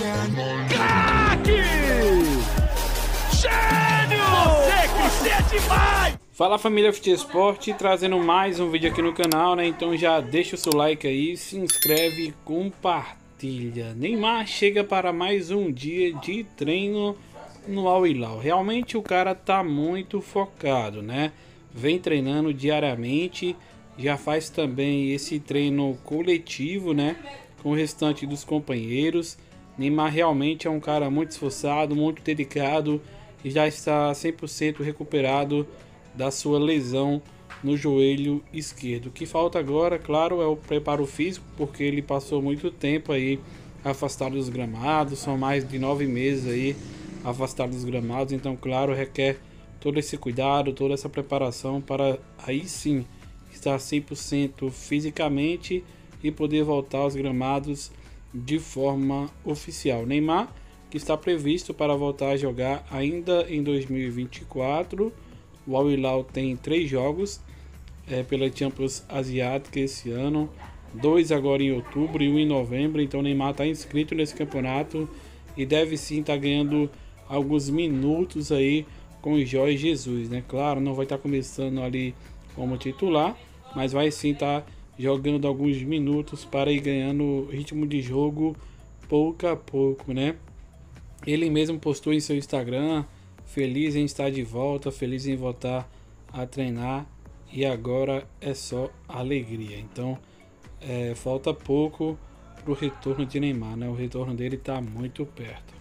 Craque! Gênio! Você demais! Fala família Fute Esporte, trazendo mais um vídeo aqui no canal, né? Então já deixa o seu like aí, se inscreve e compartilha. Neymar chega para mais um dia de treino no Al Hilal. Realmente o cara tá muito focado, né? Vem treinando diariamente, já faz também esse treino coletivo, né? Com o restante dos companheiros. Neymar realmente é um cara muito esforçado, muito dedicado e já está 100% recuperado da sua lesão no joelho esquerdo. O que falta agora, claro, é o preparo físico, porque ele passou muito tempo aí afastado dos gramados, são mais de nove meses aí afastado dos gramados, então, claro, requer todo esse cuidado, toda essa preparação para aí sim estar 100% fisicamente e poder voltar aos gramados de forma oficial. Neymar, que está previsto para voltar a jogar ainda em 2024 o Al Hilal tem três jogos é, pela Champions Asiática esse ano, dois agora em outubro e um em novembro. Então Neymar está inscrito nesse campeonato e deve sim estar tá ganhando alguns minutos aí com o Jorge Jesus, né? Claro, não vai estar tá começando ali como titular, mas vai sim estar tá jogando alguns minutos para ir ganhando ritmo de jogo pouco a pouco, né? Ele mesmo postou em seu Instagram Feliz em estar de volta, feliz em voltar a treinar e agora é só alegria. Então é, falta pouco para o retorno de Neymar, né? O retorno dele está muito perto.